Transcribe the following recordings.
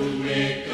make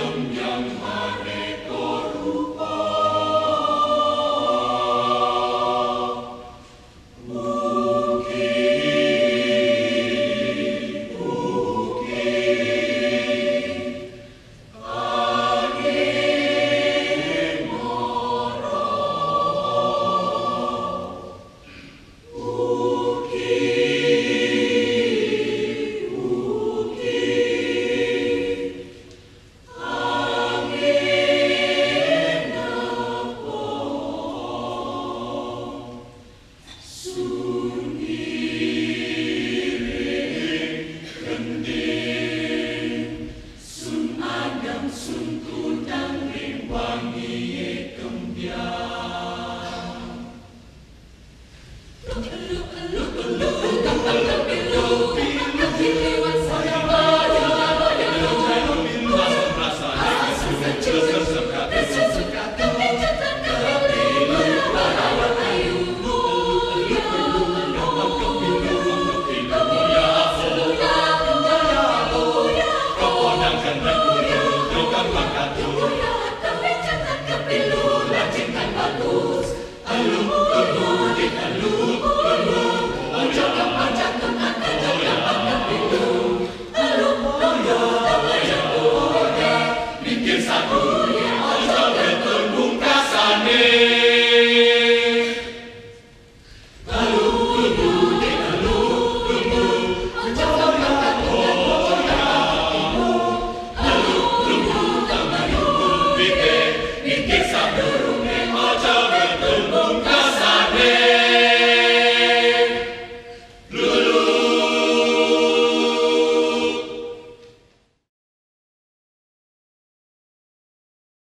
Big i gisa duru mi ọjọọ.